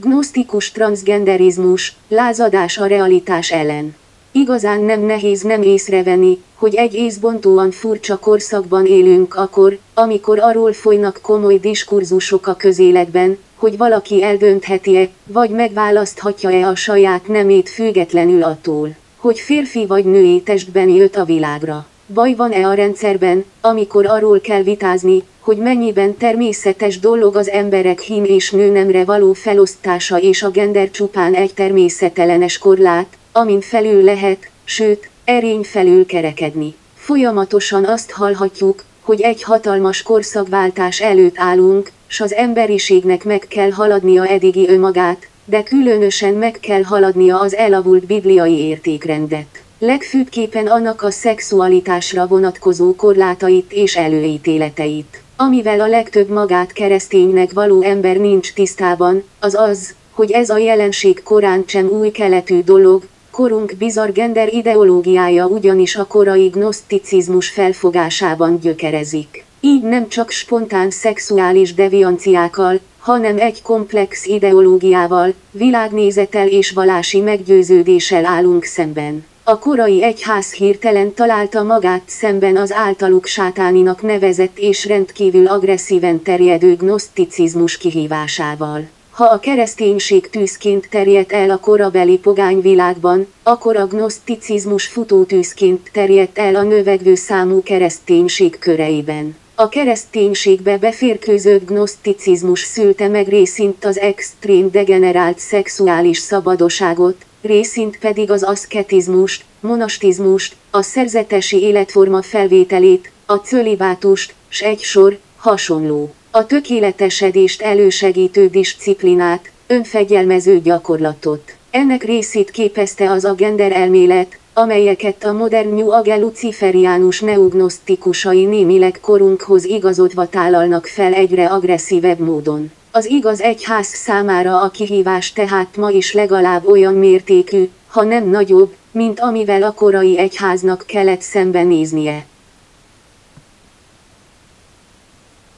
Gnosztikus transgenderizmus, lázadás a realitás ellen. Igazán nem nehéz nem észrevenni, hogy egy észbontóan furcsa korszakban élünk akkor, amikor arról folynak komoly diskurzusok a közéletben, hogy valaki eldöntheti-e, vagy megválaszthatja-e a saját nemét függetlenül attól, hogy férfi vagy női testben jött a világra. Baj van-e a rendszerben, amikor arról kell vitázni, hogy mennyiben természetes dolog az emberek hím és nőnemre való felosztása és a gender csupán egy természetelenes korlát, amin felül lehet, sőt, erény felül kerekedni. Folyamatosan azt hallhatjuk, hogy egy hatalmas korszakváltás előtt állunk, s az emberiségnek meg kell haladnia eddigi önmagát, de különösen meg kell haladnia az elavult bibliai értékrendet. Legfőbbképpen annak a szexualitásra vonatkozó korlátait és előítéleteit. Amivel a legtöbb magát kereszténynek való ember nincs tisztában, az az, hogy ez a jelenség korán sem új keletű dolog, korunk bizarr gender ideológiája ugyanis a korai gnoszticizmus felfogásában gyökerezik. Így nem csak spontán szexuális devianciákkal, hanem egy komplex ideológiával, világnézetel és valási meggyőződéssel állunk szemben. A korai egyház hirtelen találta magát szemben az általuk sátáninak nevezett és rendkívül agresszíven terjedő gnoszticizmus kihívásával. Ha a kereszténység tűzként terjedt el a korabeli pogányvilágban, akkor a gnoszticizmus futótűzként terjedt el a növekvő számú kereszténység köreiben. A kereszténységbe beférkőző gnoszticizmus szülte meg részint az extrém degenerált szexuális szabadoságot, részint pedig az aszketizmust, monastizmust, a szerzetesi életforma felvételét, a cölibátust, s egy sor, hasonló. A tökéletesedést elősegítő disziplinát, önfegyelmező gyakorlatot. Ennek részét képezte az a gender elmélet, amelyeket a modern New Age luciferiánus neognosztikusai némileg korunkhoz igazodva tálalnak fel egyre agresszívebb módon. Az igaz egyház számára a kihívás tehát ma is legalább olyan mértékű, ha nem nagyobb, mint amivel a korai egyháznak kellett szembenéznie.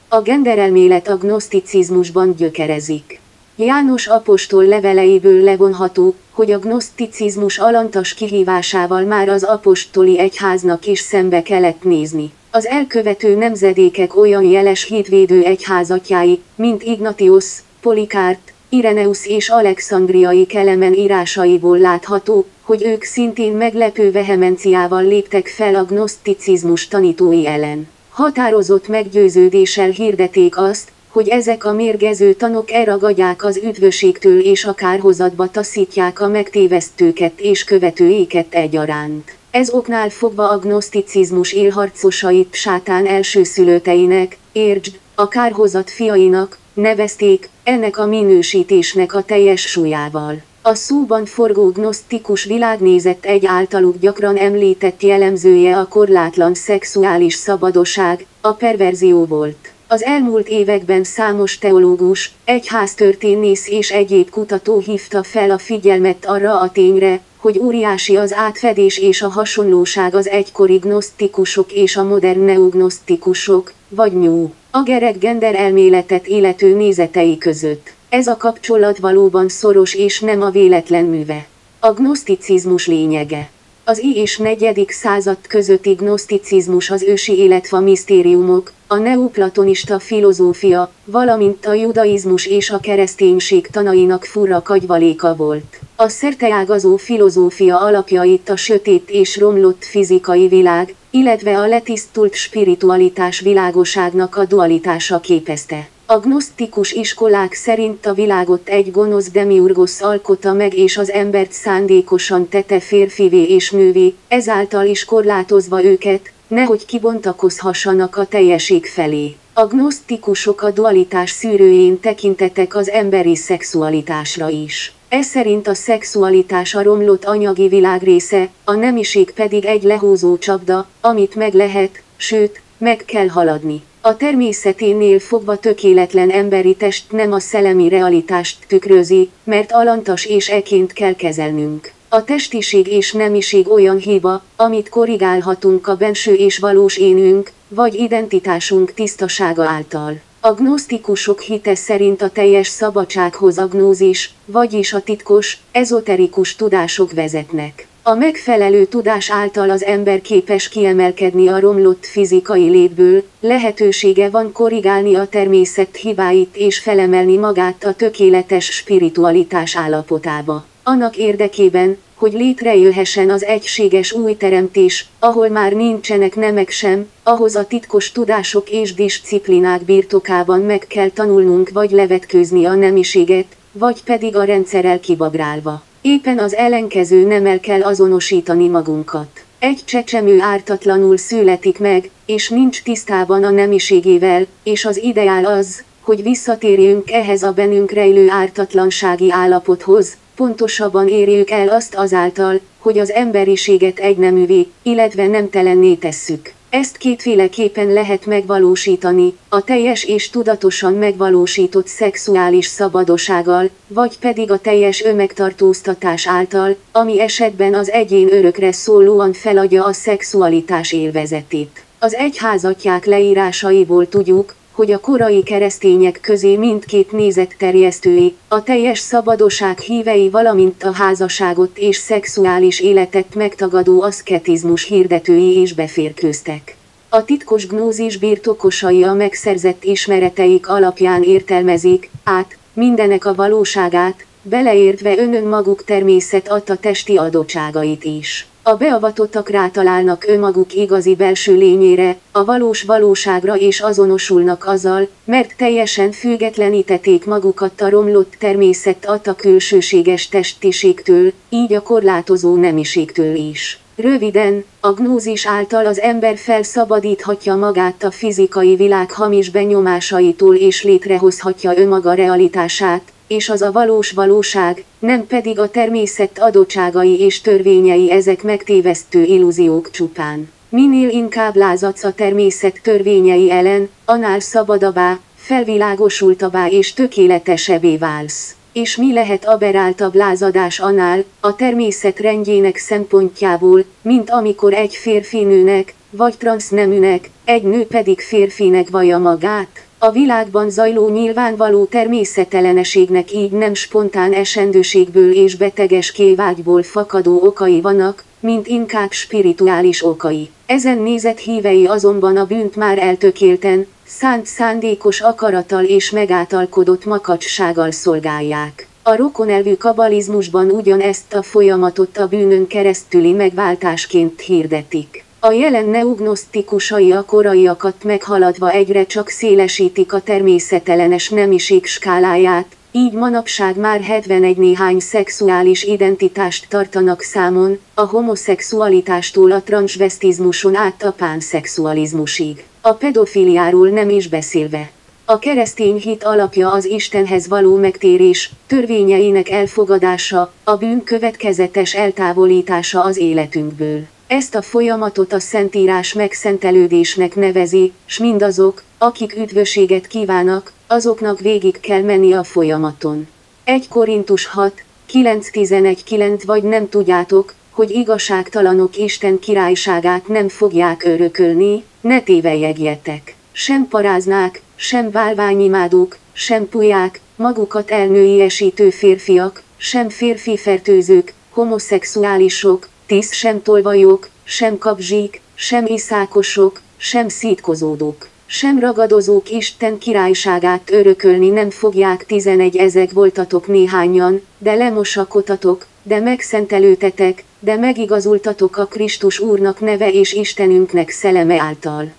A genderelmélet a gnoszticizmusban gyökerezik. János apostol leveleiből levonható, hogy a gnoszticizmus alantas kihívásával már az apostoli egyháznak is szembe kellett nézni. Az elkövető nemzedékek olyan jeles hitvédő egyházatjái, mint Ignatius, Polikárt, Ireneus és Alexandriai kelemen írásaiból látható, hogy ők szintén meglepő vehemenciával léptek fel a gnoszticizmus tanítói ellen. Határozott meggyőződéssel hirdeték azt, hogy ezek a mérgező tanok elragadják az üdvöségtől és a kárhozatba taszítják a megtévesztőket és követőéket egyaránt. Ez oknál fogva a gnoszticizmus élharcosait sátán elsőszülötteinek, értsd, a kárhozat fiainak, nevezték, ennek a minősítésnek a teljes súlyával. A szóban forgó gnosztikus világnézet egy általuk gyakran említett jellemzője a korlátlan szexuális szabadosság, a perverzió volt. Az elmúlt években számos teológus, egyháztörténész és egyéb kutató hívta fel a figyelmet arra a tényre, hogy óriási az átfedés és a hasonlóság az egykori gnosztikusok és a modern neognosztikusok, vagy nyú, a gerek gender elméletet élető nézetei között. Ez a kapcsolat valóban szoros és nem a véletlen műve. A gnoszticizmus lényege. Az I és negyedik század közötti gnoszticizmus az ősi életfa misztériumok, a neoplatonista filozófia, valamint a judaizmus és a kereszténység tanainak furra kagyvaléka volt. A szerteágazó filozófia alapjait a sötét és romlott fizikai világ, illetve a letisztult spiritualitás világoságnak a dualitása képezte. A gnosztikus iskolák szerint a világot egy gonosz demiurgosz alkotta meg és az embert szándékosan tette férfivé és nővé, ezáltal is korlátozva őket, nehogy kibontakozhassanak a teljeség felé. A gnosztikusok a dualitás szűrőjén tekintetek az emberi szexualitásra is. Ez szerint a szexualitás a romlott anyagi világ része, a nemiség pedig egy lehúzó csapda, amit meg lehet, sőt, meg kell haladni. A természeténél fogva tökéletlen emberi test nem a szellemi realitást tükrözi, mert alantas és eként kell kezelnünk. A testiség és nemiség olyan hiba, amit korrigálhatunk a benső és valós énünk, vagy identitásunk tisztasága által. A gnosztikusok hite szerint a teljes szabadsághoz a gnózis, vagyis a titkos, ezoterikus tudások vezetnek. A megfelelő tudás által az ember képes kiemelkedni a romlott fizikai létből, lehetősége van korrigálni a természet hibáit és felemelni magát a tökéletes spiritualitás állapotába. Annak érdekében, hogy létrejöhessen az egységes új teremtés, ahol már nincsenek nemek sem, ahhoz a titkos tudások és disciplinák birtokában meg kell tanulnunk vagy levetkőzni a nemiséget, vagy pedig a rendszerrel kibabrálva. Éppen az ellenkező nemmel kell azonosítani magunkat. Egy csecsemő ártatlanul születik meg, és nincs tisztában a nemiségével, és az ideál az, hogy visszatérjünk ehhez a bennünk rejlő ártatlansági állapothoz, pontosabban érjük el azt azáltal, hogy az emberiséget egyneművé, illetve nemtelenné tesszük. Ezt kétféleképpen lehet megvalósítani, a teljes és tudatosan megvalósított szexuális szabadosággal, vagy pedig a teljes önmegtartóztatás által, ami esetben az egyén örökre szólóan feladja a szexualitás élvezetét. Az egyházatják leírásaiból tudjuk, hogy a korai keresztények közé mindkét nézet terjesztői, a teljes szabadoság hívei valamint a házasságot és szexuális életet megtagadó aszketizmus hirdetői is beférkőztek. A titkos gnózis birtokosai a megszerzett ismereteik alapján értelmezik, át, mindenek a valóságát, beleértve önön maguk természet adta testi adottságait is. A beavatottak rátalálnak önmaguk igazi belső lényére, a valós valóságra és azonosulnak azzal, mert teljesen függetlenítették magukat a romlott természet adta külsőséges testiségtől, így a korlátozó nemiségtől is. Röviden, a gnózis által az ember felszabadíthatja magát a fizikai világ hamis benyomásaitól és létrehozhatja önmaga realitását, és az a valós valóság, nem pedig a természet adottságai és törvényei ezek megtévesztő illúziók csupán. Minél inkább lázadsz a természet törvényei ellen, annál szabadabbá, felvilágosultabbá és tökéletesebbé válsz. És mi lehet aberáltabb lázadás annál, a természet rendjének szempontjából, mint amikor egy férfi nőnek, vagy transzneműnek, egy nő pedig férfinek vallja magát? A világban zajló nyilvánvaló természeteleneségnek így nem spontán esendőségből és beteges kévágyból fakadó okai vannak, mint inkább spirituális okai. Ezen nézet hívei azonban a bűnt már eltökélten, szánt szándékos akarattal és megáltalkodott makacssággal szolgálják. A rokonelvű kabalizmusban ugyanezt a folyamatot a bűnön keresztüli megváltásként hirdetik. A jelen neugnosztikusai a koraiakat meghaladva egyre csak szélesítik a természetelenes nemiség skáláját, így manapság már 71 néhány szexuális identitást tartanak számon, a homoszexualitástól a transvestizmuson át a pánszexualizmusig. A pedofiliáról nem is beszélve. A keresztény hit alapja az Istenhez való megtérés, törvényeinek elfogadása, a bűn következetes eltávolítása az életünkből. Ezt a folyamatot a Szentírás megszentelődésnek nevezi, s mindazok, akik üdvöséget kívánnak, azoknak végig kell menni a folyamaton. 1 Korintus 6, 9-11-9 vagy nem tudjátok, hogy igazságtalanok Isten királyságát nem fogják örökölni, ne tévejegjetek. Sem paráznák, sem válványimádók, sem puják, magukat elnőiesítő férfiak, sem férfi fertőzők, homoszexuálisok, Tíz sem tolvajok, sem kapzsík, sem iszákosok, sem szítkozódók, sem ragadozók Isten királyságát örökölni nem fogják tizenegy ezek voltatok néhányan, de lemosakotatok, de megszentelőtetek, de megigazultatok a Krisztus Úrnak neve és Istenünknek szeleme által.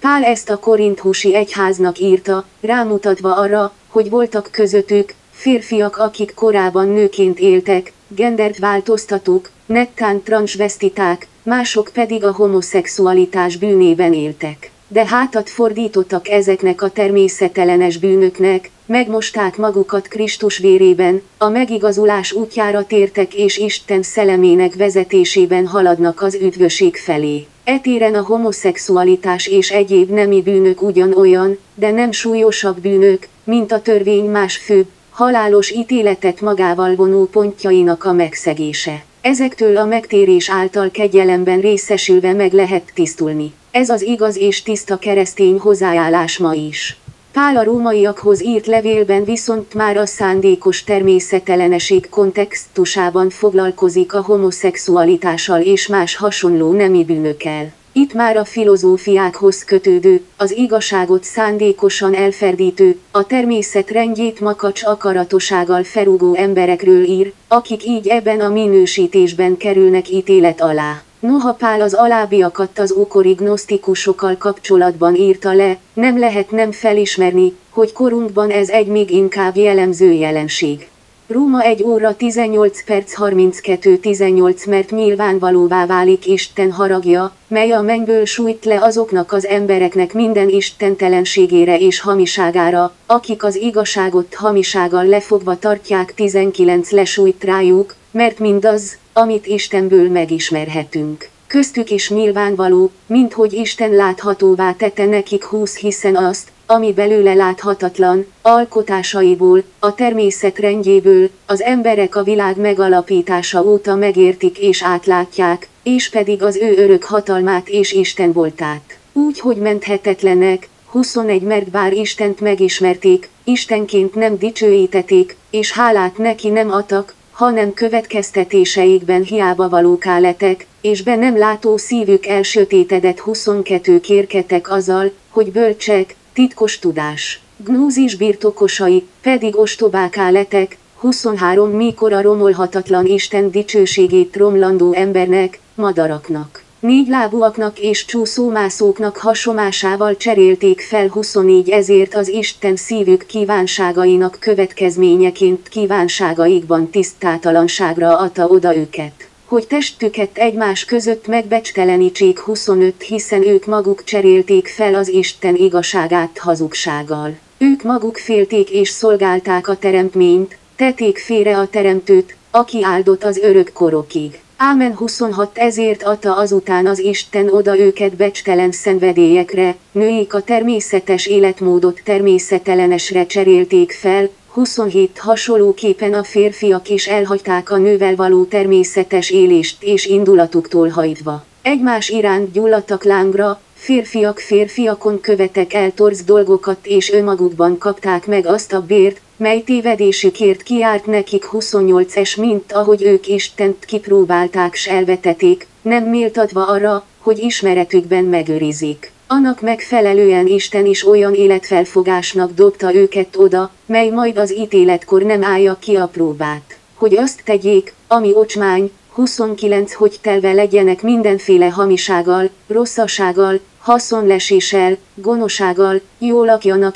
Pál ezt a korinthusi egyháznak írta, rámutatva arra, hogy voltak közöttük, férfiak akik korábban nőként éltek, gendert változtatók, nettán transvestiták, mások pedig a homoszexualitás bűnében éltek. De hátat fordítottak ezeknek a természetelenes bűnöknek, megmosták magukat Krisztus vérében, a megigazulás útjára tértek és Isten szellemének vezetésében haladnak az üdvöség felé. Etéren a homoszexualitás és egyéb nemi bűnök ugyanolyan, de nem súlyosabb bűnök, mint a törvény más főbb, halálos ítéletet magával vonó pontjainak a megszegése. Ezektől a megtérés által kegyelemben részesülve meg lehet tisztulni. Ez az igaz és tiszta keresztény hozzáállás ma is. Pál a rómaiakhoz írt levélben viszont már a szándékos természetelleneség kontextusában foglalkozik a homoszexualitással és más hasonló nemi bűnökkel. Itt már a filozófiákhoz kötődő, az igazságot szándékosan elferdítő, a természet rendjét makacs akaratossággal ferugó emberekről ír, akik így ebben a minősítésben kerülnek ítélet alá. Noha Pál az alábbiakat az ókori gnosztikusokkal kapcsolatban írta le, nem lehet nem felismerni, hogy korunkban ez egy még inkább jellemző jelenség. Róma 1 óra 18 perc 32-18 mert nyilvánvalóvá válik Isten haragja, mely a mennyből sújt le azoknak az embereknek minden istentelenségére és hamiságára, akik az igazságot hamisággal lefogva tartják 19 lesújt rájuk, mert mindaz, amit Istenből megismerhetünk. Köztük is nyilvánvaló, mint hogy Isten láthatóvá tette nekik húsz hiszen azt, ami belőle láthatatlan, alkotásaiból, a természet rendjéből, az emberek a világ megalapítása óta megértik és átlátják, és pedig az ő örök hatalmát és Isten voltát. Úgy, hogy menthetetlenek, 21 mert bár Istent megismerték, Istenként nem dicsőítették, és hálát neki nem adtak, hanem következtetéseikben hiába valóká letek, és be nem látó szívük elsötétedett 22 kérketek azzal, hogy bölcsek, titkos tudás. Gnózis birtokosai, pedig ostobáká letek, 23 mikor a romolhatatlan Isten dicsőségét romlandó embernek, madaraknak. Négy lábúaknak és csúszómászóknak hasomásával cserélték fel 24 ezért az Isten szívük kívánságainak következményeként kívánságaikban tisztátalanságra adta oda őket hogy testüket egymás között megbecstelenítsék 25 hiszen ők maguk cserélték fel az Isten igazságát hazugsággal. Ők maguk félték és szolgálták a teremtményt, tették félre a teremtőt, aki áldott az örök korokig. Ámen 26 ezért adta azután az Isten oda őket becstelen szenvedélyekre, nőik a természetes életmódot természetelenesre cserélték fel, 27 hasonlóképpen a férfiak is elhagyták a nővel való természetes élést és indulatuktól hajtva. Egymás iránt gyulladtak lángra, férfiak férfiakon követek el torz dolgokat és önmagukban kapták meg azt a bért, mely tévedésükért kiárt nekik 28-es mint ahogy ők Istent kipróbálták s elveteték, nem méltatva arra, hogy ismeretükben megőrizik. Annak megfelelően Isten is olyan életfelfogásnak dobta őket oda, mely majd az ítéletkor nem állja ki a próbát. Hogy azt tegyék, ami ocsmány, 29 hogy telve legyenek mindenféle hamisággal, rosszasággal, haszonleséssel, gonosággal, jól lakjanak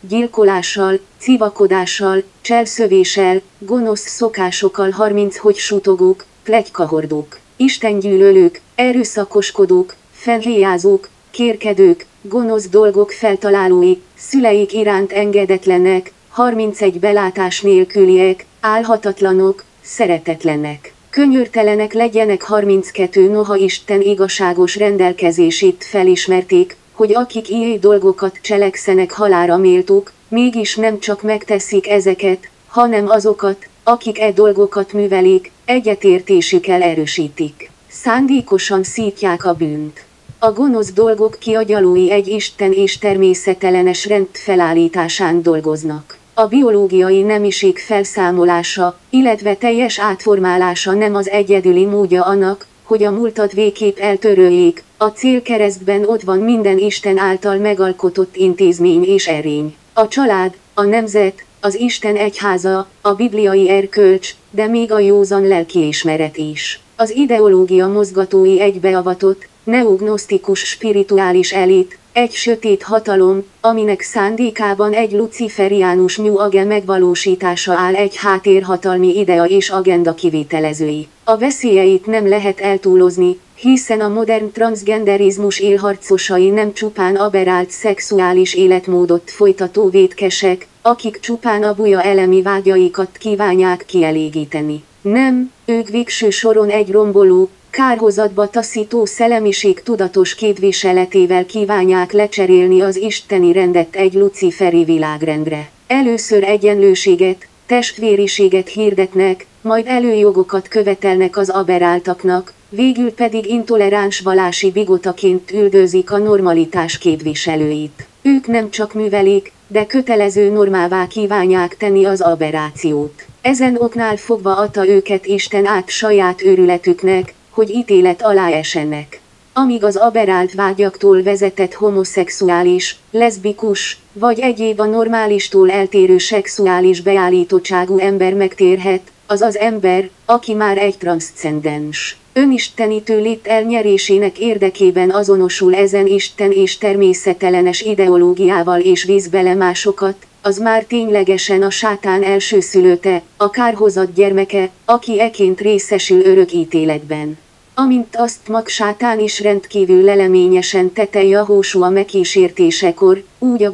gyilkolással, civakodással, cselszövéssel, gonosz szokásokkal 30 hogy sutogók, plegykahordók, istengyűlölők, erőszakoskodók, fenhéjázók, kérkedők, gonosz dolgok feltalálói, szüleik iránt engedetlenek, 31 belátás nélküliek, álhatatlanok, szeretetlenek. Könyörtelenek legyenek 32 noha Isten igazságos rendelkezését felismerték, hogy akik ilyen dolgokat cselekszenek halára méltók, mégis nem csak megteszik ezeket, hanem azokat, akik e dolgokat művelik, egyetértésükkel erősítik. Szándékosan szítják a bűnt. A gonosz dolgok kiagyalói egy isten és természetelenes rend felállításán dolgoznak. A biológiai nemiség felszámolása, illetve teljes átformálása nem az egyedüli módja annak, hogy a múltat végképp eltöröljék, a célkeresztben ott van minden Isten által megalkotott intézmény és erény. A család, a nemzet, az Isten egyháza, a bibliai erkölcs, de még a józan lelkiismeret is. Az ideológia mozgatói egybeavatott, neognosztikus spirituális elit, egy sötét hatalom, aminek szándékában egy luciferiánus New Age megvalósítása áll egy háttérhatalmi idea és agenda kivitelezői. A veszélyeit nem lehet eltúlozni, hiszen a modern transgenderizmus élharcosai nem csupán aberált szexuális életmódot folytató vétkesek, akik csupán a buja elemi vágyaikat kívánják kielégíteni. Nem, ők végső soron egy romboló, kárhozatba taszító szellemiség tudatos képviseletével kívánják lecserélni az isteni rendet egy luciferi világrendre. Először egyenlőséget, testvériséget hirdetnek, majd előjogokat követelnek az aberáltaknak, végül pedig intoleráns valási bigotaként üldözik a normalitás képviselőit. Ők nem csak művelik, de kötelező normává kívánják tenni az aberrációt. Ezen oknál fogva adta őket Isten át saját őrületüknek, hogy ítélet alá esenek. Amíg az aberált vágyaktól vezetett homoszexuális, leszbikus, vagy egyéb a normálistól eltérő szexuális beállítottságú ember megtérhet, az az ember, aki már egy transzcendens önistenítő lét elnyerésének érdekében azonosul ezen Isten és természetelenes ideológiával és víz bele másokat, az már ténylegesen a sátán elsőszülöte, a kárhozat gyermeke, aki eként részesül örök ítéletben. Amint azt mag sátán is rendkívül leleményesen tette Jahósua megkísértésekor, úgy a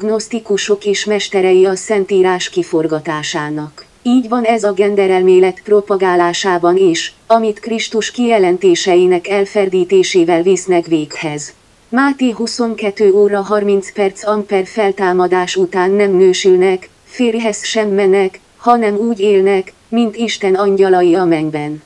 is mesterei a Szentírás kiforgatásának. Így van ez a genderelmélet propagálásában is, amit Krisztus kijelentéseinek elferdítésével visznek véghez. Máté 22 óra 30 perc amper feltámadás után nem nősülnek, férjhez sem menek, hanem úgy élnek, mint Isten angyalai a mennyben.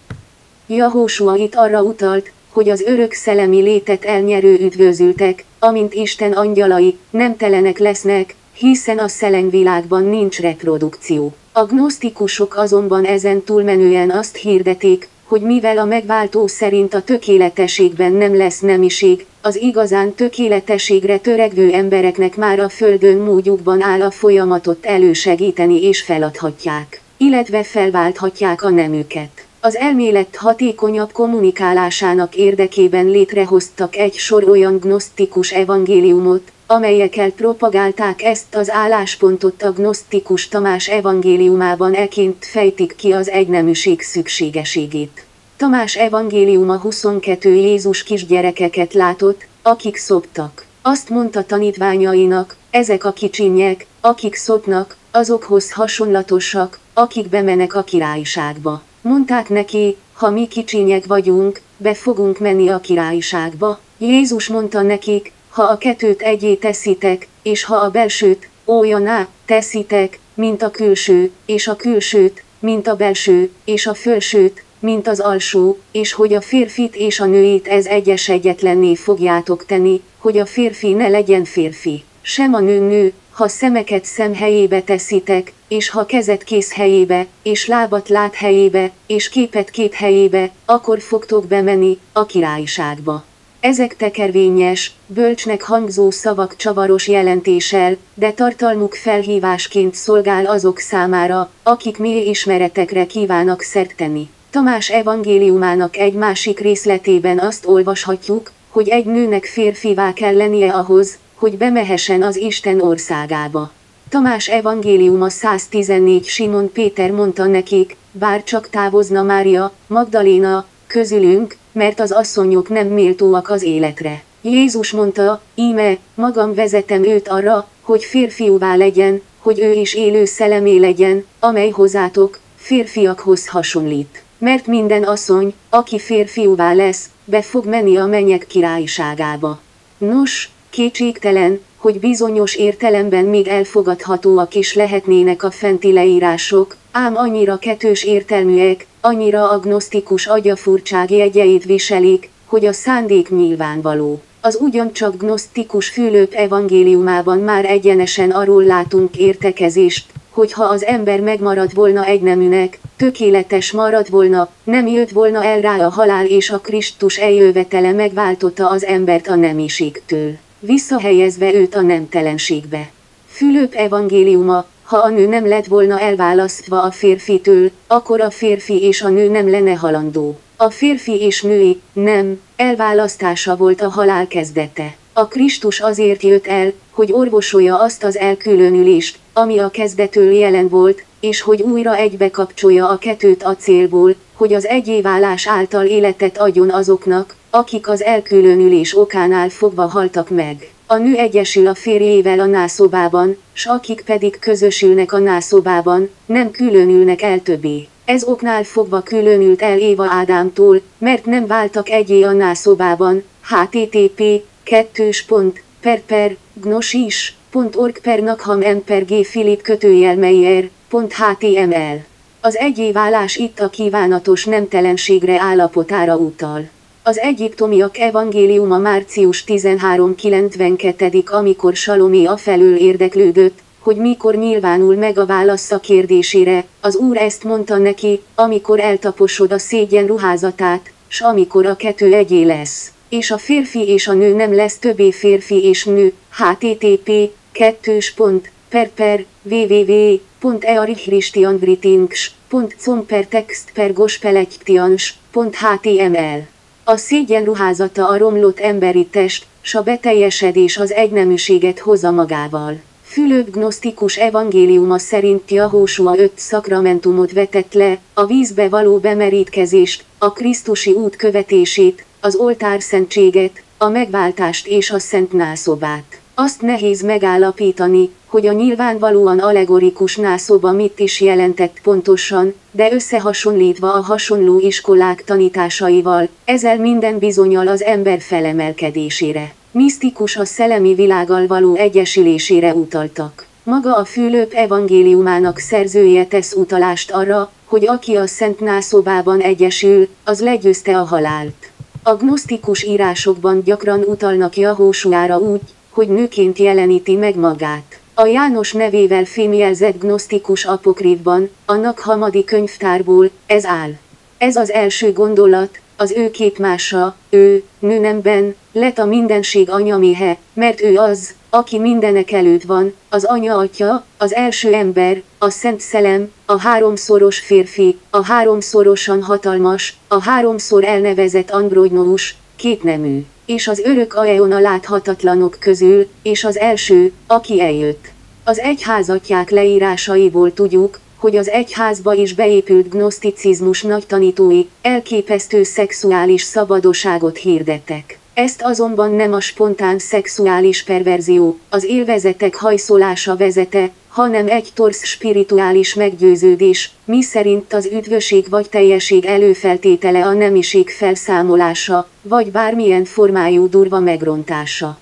Jahósua itt arra utalt, hogy az örök szellemi létet elnyerő üdvözültek, amint Isten angyalai, nemtelenek lesznek, hiszen a szelengvilágban nincs reprodukció. A gnosztikusok azonban ezen túlmenően azt hirdeték, hogy mivel a megváltó szerint a tökéletességben nem lesz nemiség, az igazán tökéletességre töregvő embereknek már a földön módjukban áll a folyamatot elősegíteni és feladhatják, illetve felválthatják a nemüket. Az elmélet hatékonyabb kommunikálásának érdekében létrehoztak egy sor olyan gnosztikus evangéliumot, amelyekkel propagálták ezt az álláspontot a gnosztikus Tamás evangéliumában eként fejtik ki az egyneműség szükségeségét. Tamás evangéliuma 22 Jézus kisgyerekeket látott, akik szoptak. Azt mondta tanítványainak, ezek a kicsinyek, akik szopnak, azokhoz hasonlatosak, akik bemenek a királyságba. Mondták neki, ha mi kicsinyek vagyunk, be fogunk menni a királyságba. Jézus mondta nekik, ha a kettőt egyé teszitek, és ha a belsőt, olyaná, teszitek, mint a külső, és a külsőt, mint a belső, és a fölsőt, mint az alsó, és hogy a férfit és a nőit ez egyes egyetlenné fogjátok tenni, hogy a férfi ne legyen férfi, sem a nő nő, ha szemeket szem helyébe teszitek, és ha kezet kész helyébe, és lábat lát helyébe, és képet kép helyébe, akkor fogtok bemenni a királyságba. Ezek tekervényes, bölcsnek hangzó szavak csavaros jelentéssel, de tartalmuk felhívásként szolgál azok számára, akik mély ismeretekre kívánnak szert tenni. Tamás evangéliumának egy másik részletében azt olvashatjuk, hogy egy nőnek férfivá kell lennie ahhoz, hogy bemehessen az Isten országába. Tamás evangéliuma 114 Simon Péter mondta nekik, bár csak távozna Mária, Magdaléna, közülünk, mert az asszonyok nem méltóak az életre. Jézus mondta, íme, magam vezetem őt arra, hogy férfiúvá legyen, hogy ő is élő szellemé legyen, amely hozzátok, férfiakhoz hasonlít. Mert minden asszony, aki férfiúvá lesz, be fog menni a mennyek királyságába. Nos, kétségtelen, hogy bizonyos értelemben még elfogadhatóak is lehetnének a fenti leírások, ám annyira ketős értelműek, annyira agnosztikus agyafurcság jegyeit viselik, hogy a szándék nyilvánvaló. Az ugyancsak gnosztikus Fülöp evangéliumában már egyenesen arról látunk értekezést, hogy ha az ember megmarad volna egyneműnek, tökéletes marad volna, nem jött volna el rá a halál és a Krisztus eljövetele megváltotta az embert a nemiségtől, visszahelyezve őt a nemtelenségbe. Fülöp evangéliuma, ha a nő nem lett volna elválasztva a férfitől, akkor a férfi és a nő nem lenne halandó. A férfi és női, nem, elválasztása volt a halál kezdete. A Krisztus azért jött el, hogy orvosolja azt az elkülönülést, ami a kezdetől jelen volt, és hogy újra egybe kapcsolja a kettőt a célból, hogy az egyéválás által életet adjon azoknak, akik az elkülönülés okánál fogva haltak meg. A nő egyesül a férjével a nászobában, s akik pedig közösülnek a nászobában, nem különülnek el többé. Ez oknál fogva különült el Éva Ádámtól, mert nem váltak egyé a nászobában, http, 2. pont, per per, gnosis, org per nakham m per g filip kötőjel meyer, html. Az egyéválás itt a kívánatos nemtelenségre állapotára utal. Az egyiptomiak evangéliuma március 13.92. amikor Salomé afelől érdeklődött, hogy mikor nyilvánul meg a válasz a kérdésére, az úr ezt mondta neki, amikor eltaposod a szégyen ruházatát, s amikor a kettő egyé lesz, és a férfi és a nő nem lesz többé férfi és nő, http, 2. pont, per per, www.earichristianbritings.com per text per gospelegytians.html A szégyen ruházata a romlott emberi test, s a beteljesedés az egyneműséget hozza magával. Fülöp gnosztikus evangéliuma szerint Jahósua öt szakramentumot vetett le, a vízbe való bemerítkezést, a Krisztusi út követését, az oltár szentséget, a megváltást és a szent nászobát. Azt nehéz megállapítani, hogy a nyilvánvalóan allegorikus nászoba mit is jelentett pontosan, de összehasonlítva a hasonló iskolák tanításaival, ezzel minden bizonyal az ember felemelkedésére misztikus a szellemi világgal való egyesülésére utaltak. Maga a Fülöp evangéliumának szerzője tesz utalást arra, hogy aki a Szent Nászobában egyesül, az legyőzte a halált. A gnosztikus írásokban gyakran utalnak Jahósuára úgy, hogy nőként jeleníti meg magát. A János nevével fémjelzett gnosztikus apokrívban, annak hamadi könyvtárból, ez áll. Ez az első gondolat, az ő képmása, ő, nőnemben, lett a mindenség anyaméhe, mert ő az, aki mindenek előtt van, az anya atya, az első ember, a szent szelem, a háromszoros férfi, a háromszorosan hatalmas, a háromszor elnevezett andrognós, kétnemű, és az örök a láthatatlanok közül, és az első, aki eljött. Az egyházatják leírásaiból tudjuk, hogy az egyházba is beépült gnoszticizmus nagy tanítói, elképesztő szexuális szabadoságot hirdettek. Ezt azonban nem a spontán szexuális perverzió, az élvezetek hajszolása vezete, hanem egy torsz spirituális meggyőződés, mi szerint az üdvöség vagy teljeség előfeltétele a nemiség felszámolása, vagy bármilyen formájú durva megrontása.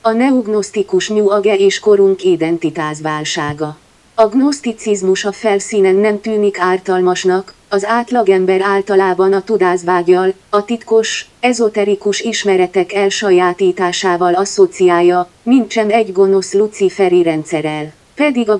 A neognosztikus nyuage és korunk identitázválsága. A a felszínen nem tűnik ártalmasnak, az átlagember általában a tudásvágyal, a titkos, ezoterikus ismeretek elsajátításával asszociálja, mintsem egy gonosz luciferi rendszerel. Pedig a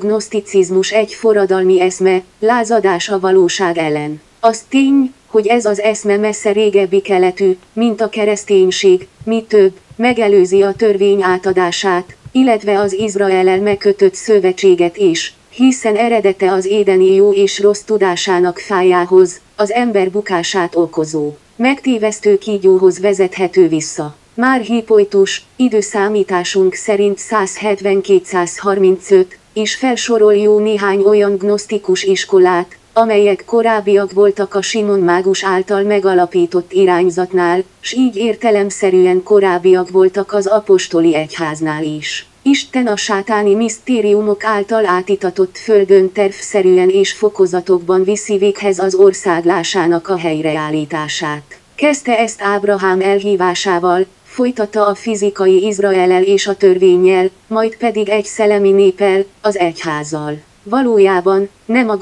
egy forradalmi eszme, lázadás a valóság ellen. Az tény, hogy ez az eszme messze régebbi keletű, mint a kereszténység, mi több, megelőzi a törvény átadását, illetve az Izrael megkötött szövetséget is, hiszen eredete az édeni jó és rossz tudásának fájához, az ember bukását okozó, megtévesztő kígyóhoz vezethető vissza. Már hipoitus, időszámításunk szerint 170-235, és felsorol jó néhány olyan gnosztikus iskolát, amelyek korábbiak voltak a Simon mágus által megalapított irányzatnál, s így értelemszerűen korábbiak voltak az apostoli egyháznál is. Isten a sátáni misztériumok által átitatott földön tervszerűen és fokozatokban viszi véghez az országlásának a helyreállítását. Kezdte ezt Ábrahám elhívásával, folytatta a fizikai Izraelel és a törvényel, majd pedig egy szellemi népel, az egyházzal. Valójában nem a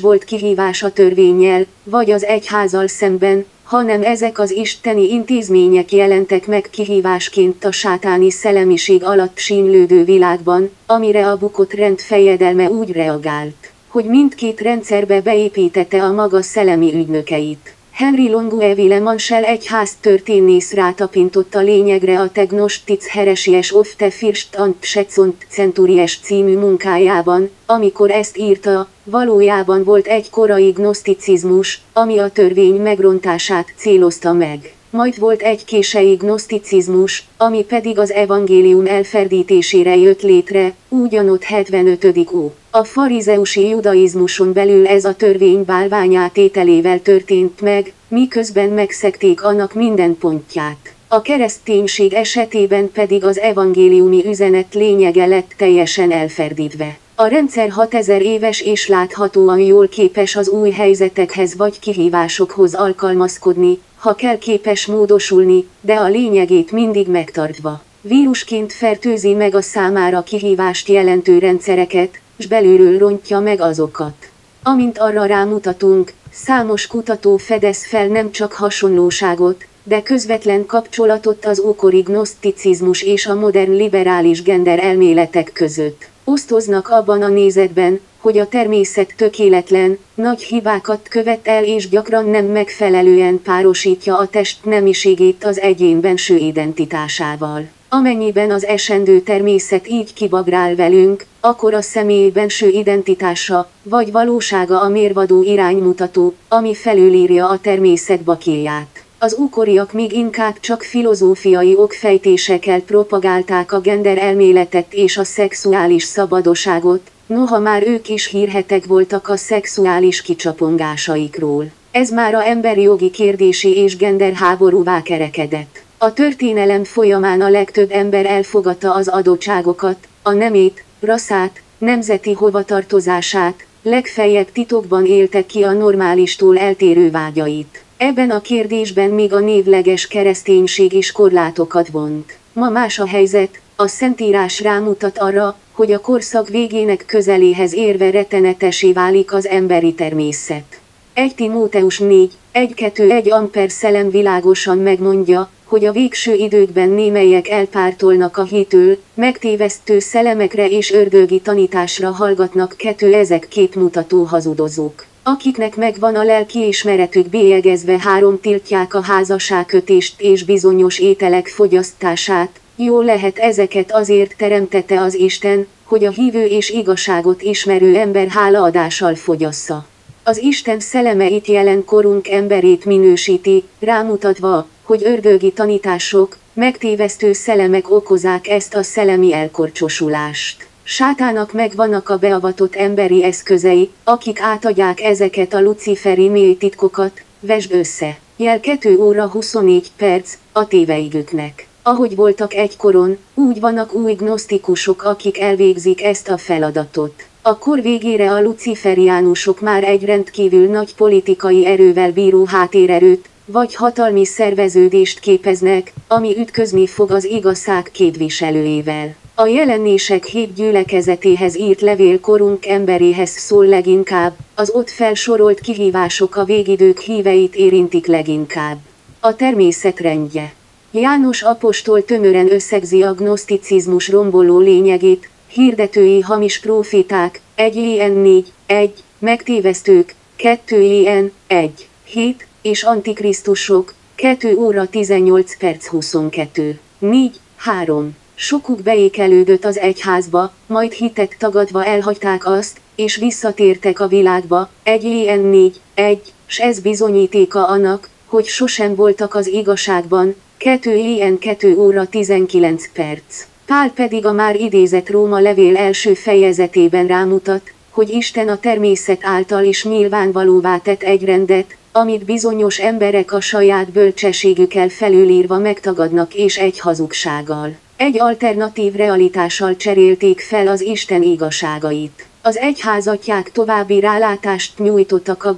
volt kihívás a törvényel, vagy az egyházal szemben, hanem ezek az isteni intézmények jelentek meg kihívásként a sátáni szellemiség alatt sínlődő világban, amire a bukott rend fejedelme úgy reagált, hogy mindkét rendszerbe beépítette a maga szellemi ügynökeit. Henry Longueville Mansell egyház történész rátapintott a lényegre a Tegnostic Heresies of the First and Second Centuries című munkájában, amikor ezt írta, valójában volt egy korai gnoszticizmus, ami a törvény megrontását célozta meg. Majd volt egy kései gnoszticizmus, ami pedig az evangélium elferdítésére jött létre, ugyanott 75. ó. A farizeusi judaizmuson belül ez a törvény bálványátételével történt meg, miközben megszekték annak minden pontját. A kereszténység esetében pedig az evangéliumi üzenet lényege lett teljesen elferdítve. A rendszer 6000 éves és láthatóan jól képes az új helyzetekhez vagy kihívásokhoz alkalmazkodni, ha kell képes módosulni, de a lényegét mindig megtartva. Vírusként fertőzi meg a számára kihívást jelentő rendszereket, s belülről rontja meg azokat. Amint arra rámutatunk, Számos kutató fedez fel nem csak hasonlóságot, de közvetlen kapcsolatot az ókori gnoszticizmus és a modern liberális gender elméletek között. Osztoznak abban a nézetben, hogy a természet tökéletlen, nagy hibákat követ el és gyakran nem megfelelően párosítja a test nemiségét az egyén benső identitásával. Amennyiben az esendő természet így kibagrál velünk, akkor a személy benső identitása, vagy valósága a mérvadó iránymutató, ami felülírja a természet bakilját. Az ukoriak még inkább csak filozófiai okfejtésekkel propagálták a gender elméletet és a szexuális szabadoságot, noha már ők is hírhetek voltak a szexuális kicsapongásaikról. Ez már a emberi jogi kérdési és gender háborúvá kerekedett. A történelem folyamán a legtöbb ember elfogadta az adottságokat, a nemét, rasszát, nemzeti hovatartozását, legfeljebb titokban élte ki a normálistól eltérő vágyait. Ebben a kérdésben még a névleges kereszténység is korlátokat vont. Ma más a helyzet, a Szentírás rámutat arra, hogy a korszak végének közeléhez érve retenetesé válik az emberi természet. 1 Timóteus 4, 1-2-1 Amper szellem világosan megmondja, hogy a végső időkben némelyek elpártolnak a hitől, megtévesztő szellemekre és ördögi tanításra hallgatnak kettő ezek képmutató hazudozók. Akiknek megvan a lelki ismeretük bélyegezve három tiltják a házasságkötést és bizonyos ételek fogyasztását, jó lehet ezeket azért teremtette az Isten, hogy a hívő és igazságot ismerő ember hálaadással fogyassza. Az Isten szelleme itt jelen korunk emberét minősíti, rámutatva, hogy ördögi tanítások, megtévesztő szellemek okozák ezt a szellemi elkorcsosulást. Sátának megvannak a beavatott emberi eszközei, akik átadják ezeket a luciferi mély titkokat, vesd össze. Jel 2 óra 24 perc, a téveigüknek. Ahogy voltak egykoron, úgy vannak új gnosztikusok, akik elvégzik ezt a feladatot. A kor végére a luciferiánusok már egy rendkívül nagy politikai erővel bíró hátérerőt, vagy hatalmi szerveződést képeznek, ami ütközni fog az igazság képviselőjével. A jelenések hét gyülekezetéhez írt levél korunk emberéhez szól leginkább, az ott felsorolt kihívások a végidők híveit érintik leginkább. A természet rendje. János apostol tömören összegzi a gnoszticizmus romboló lényegét, hirdetői hamis proféták, 1 ilyen 4, 1, megtévesztők, 2 ilyen, 1, 7, és antikrisztusok, 2 óra 18 perc 22, 4, 3. Sokuk beékelődött az egyházba, majd hitet tagadva elhagyták azt, és visszatértek a világba, egy ilyen négy, egy, s ez bizonyítéka annak, hogy sosem voltak az igazságban, 2 ilyen 2 óra 19 perc. Pál pedig a már idézett Róma levél első fejezetében rámutat, hogy Isten a természet által is nyilvánvalóvá tett egy rendet, amit bizonyos emberek a saját bölcsességükkel felülírva megtagadnak és egy hazugsággal. Egy alternatív realitással cserélték fel az Isten igazságait. Az egyházatják további rálátást nyújtottak a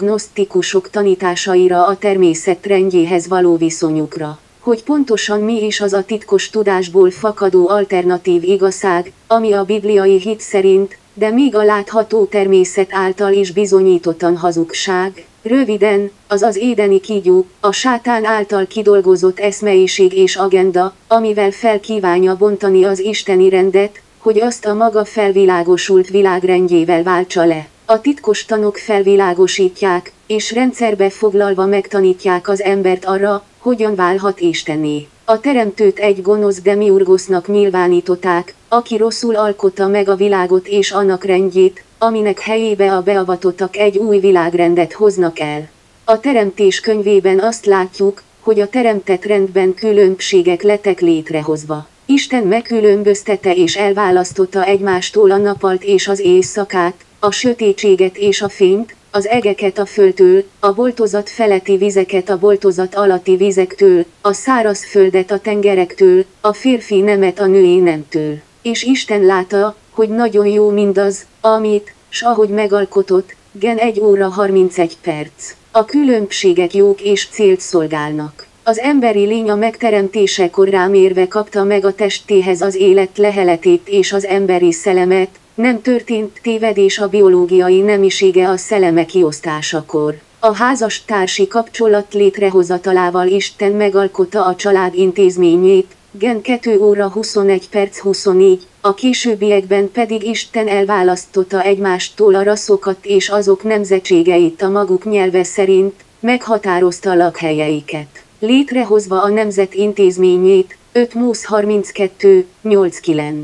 tanításaira a természet rendjéhez való viszonyukra. Hogy pontosan mi is az a titkos tudásból fakadó alternatív igazság, ami a bibliai hit szerint, de még a látható természet által is bizonyítottan hazugság, Röviden, az az édeni kígyó, a sátán által kidolgozott eszmeiség és agenda, amivel felkívánja bontani az isteni rendet, hogy azt a maga felvilágosult világrendjével váltsa le. A titkos tanok felvilágosítják, és rendszerbe foglalva megtanítják az embert arra, hogyan válhat Istené. A teremtőt egy gonosz demiurgosznak nyilvánították, aki rosszul alkotta meg a világot és annak rendjét, aminek helyébe a beavatottak egy új világrendet hoznak el. A teremtés könyvében azt látjuk, hogy a teremtett rendben különbségek letek létrehozva. Isten megkülönböztette és elválasztotta egymástól a napalt és az éjszakát, a sötétséget és a fényt, az egeket a földtől, a boltozat feletti vizeket a boltozat alatti vizektől, a száraz földet a tengerektől, a férfi nemet a női nemtől. És Isten látta, hogy nagyon jó mindaz, amit, s ahogy megalkotott, gen 1 óra 31 perc. A különbségek jók és célt szolgálnak. Az emberi lény a megteremtésekor rámérve kapta meg a testéhez az élet leheletét és az emberi szellemet, nem történt tévedés a biológiai nemisége a szelleme kiosztásakor. A házas társi kapcsolat létrehozatalával Isten megalkotta a család intézményét, Gen 2 óra 21 perc 24, a későbbiekben pedig Isten elválasztotta egymástól a rasszokat és azok nemzetségeit a maguk nyelve szerint, meghatározta lakhelyeiket. Létrehozva a nemzet intézményét, 5 Mósz 32, 8-9.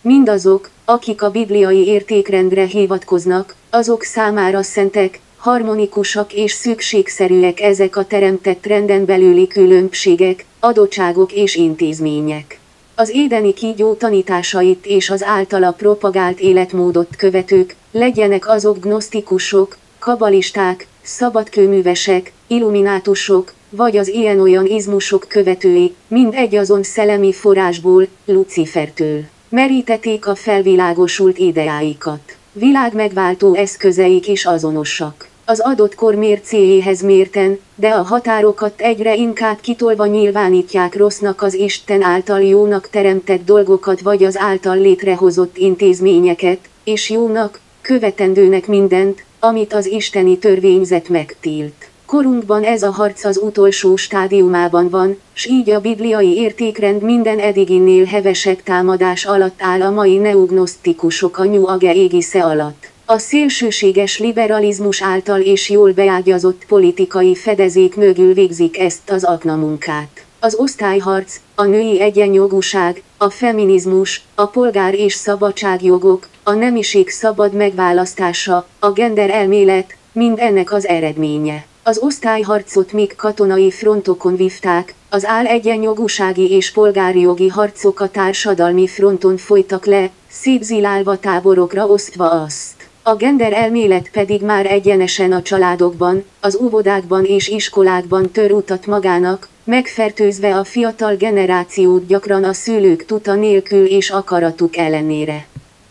Mindazok, akik a bibliai értékrendre hivatkoznak, azok számára szentek, harmonikusak és szükségszerűek ezek a teremtett renden belüli különbségek, adottságok és intézmények. Az édeni kígyó tanításait és az általa propagált életmódot követők, legyenek azok gnosztikusok, kabalisták, szabadkőművesek, illuminátusok, vagy az ilyen-olyan izmusok követői, mind egy azon szellemi forrásból, Lucifertől. Merítették a felvilágosult ideáikat. Világ megváltó eszközeik is azonosak. Az adott kor mércéjéhez mérten, de a határokat egyre inkább kitolva nyilvánítják rossznak az Isten által jónak teremtett dolgokat vagy az által létrehozott intézményeket, és jónak, követendőnek mindent, amit az isteni törvényzet megtilt. Korunkban ez a harc az utolsó stádiumában van, s így a bibliai értékrend minden eddiginél hevesebb támadás alatt áll a mai neognosztikusok a New égisze alatt. A szélsőséges liberalizmus által és jól beágyazott politikai fedezék mögül végzik ezt az aknamunkát. Az osztályharc, a női egyenjogúság, a feminizmus, a polgár és szabadságjogok, a nemiség szabad megválasztása, a gender elmélet, mind ennek az eredménye. Az osztályharcot még katonai frontokon vívták, az áll egyenjogúsági és polgári jogi harcok a társadalmi fronton folytak le, szétzilálva táborokra osztva azt. A gender elmélet pedig már egyenesen a családokban, az óvodákban és iskolákban tör utat magának, megfertőzve a fiatal generációt gyakran a szülők tuta nélkül és akaratuk ellenére.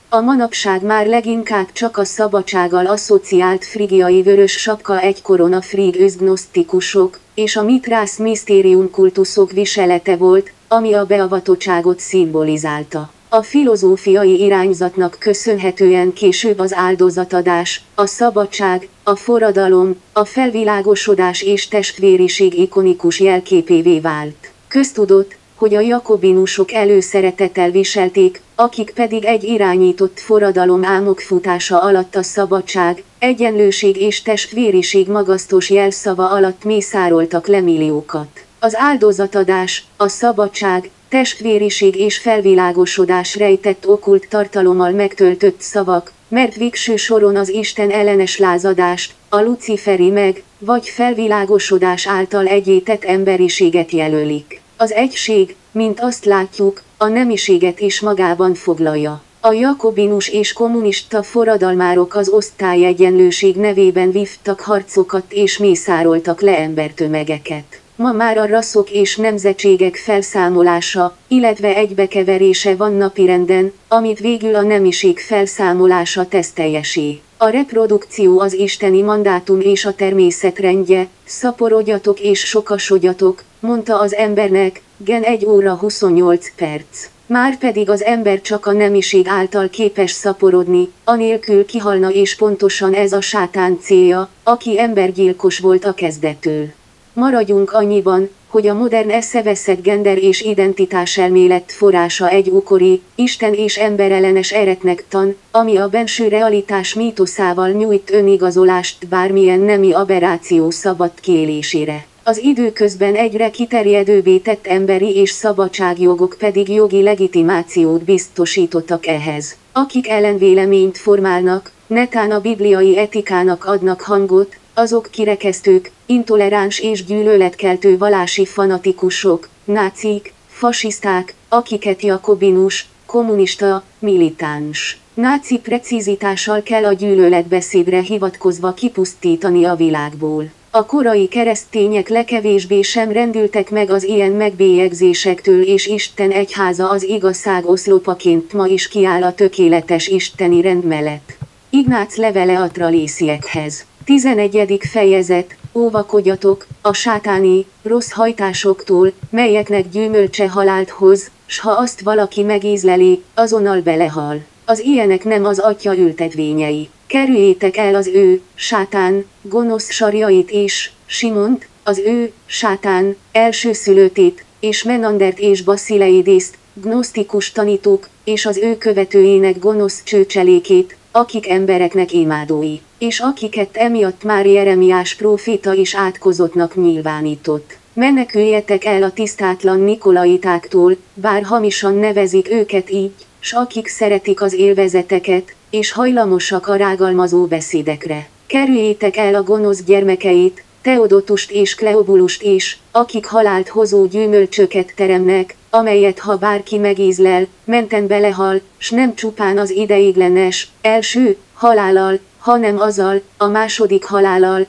A manapság már leginkább csak a szabadsággal asszociált frigiai vörös sapka egykoron a frig özgnosztikusok, és a mitrász misztérium kultuszok viselete volt, ami a beavatottságot szimbolizálta. A filozófiai irányzatnak köszönhetően később az áldozatadás, a szabadság, a forradalom, a felvilágosodás és testvériség ikonikus jelképévé vált. Köztudott, hogy a jakobinusok előszeretettel viselték, akik pedig egy irányított forradalom álmokfutása alatt a szabadság, egyenlőség és testvériség magasztos jelszava alatt mészároltak le milliókat. Az áldozatadás, a szabadság, testvériség és felvilágosodás rejtett okult tartalommal megtöltött szavak, mert végső soron az Isten ellenes lázadást, a luciferi meg, vagy felvilágosodás által egyétett emberiséget jelölik. Az egység, mint azt látjuk, a nemiséget is magában foglalja. A jakobinus és kommunista forradalmárok az osztályegyenlőség nevében vívtak harcokat és mészároltak le embertömegeket. Ma már a rasszok és nemzetségek felszámolása, illetve egybekeverése van napirenden, amit végül a nemiség felszámolása tesz teljesé. A reprodukció az isteni mandátum és a természet rendje, szaporodjatok és sokasodjatok, mondta az embernek, gen 1 óra 28 perc. Már pedig az ember csak a nemiség által képes szaporodni, anélkül kihalna és pontosan ez a sátán célja, aki embergyilkos volt a kezdetől. Maradjunk annyiban, hogy a modern eszeveszett gender és identitás elmélet forrása egy ukori, Isten és emberellenes eretnek tan, ami a benső realitás mítoszával nyújt önigazolást bármilyen nemi aberráció szabad kiélésére. Az időközben egyre kiterjedővé tett emberi és szabadságjogok pedig jogi legitimációt biztosítottak ehhez. Akik ellenvéleményt formálnak, netán a bibliai etikának adnak hangot, azok kirekesztők, intoleráns és gyűlöletkeltő valási fanatikusok, nácik, fasiszták, akiket jakobinus, kommunista, militáns. Náci precizitással kell a gyűlöletbeszédre hivatkozva kipusztítani a világból. A korai keresztények lekevésbé sem rendültek meg az ilyen megbélyegzésektől és Isten egyháza az igazság oszlopaként ma is kiáll a tökéletes isteni rend mellett. Ignác levele a tralésziekhez. 11. fejezet, óvakodjatok, a sátáni, rossz hajtásoktól, melyeknek gyümölcse halált hoz, s ha azt valaki megízleli, azonnal belehal. Az ilyenek nem az atya ültetvényei. Kerüljétek el az ő, sátán, gonosz sarjait és, Simont, az ő, sátán, elsőszülőtét, és Menandert és Basileidészt, gnosztikus tanítók, és az ő követőjének gonosz csőcselékét, akik embereknek imádói, és akiket emiatt már Jeremiás próféta is átkozottnak nyilvánított. Meneküljetek el a tisztátlan Nikolaitáktól, bár hamisan nevezik őket így, s akik szeretik az élvezeteket, és hajlamosak a rágalmazó beszédekre. Kerüljétek el a gonosz gyermekeit, Teodotust és Kleobulust is, akik halált hozó gyümölcsöket teremnek, amelyet ha bárki megízlel, menten belehal, s nem csupán az ideiglenes, első, halállal, hanem azzal, a második halállal,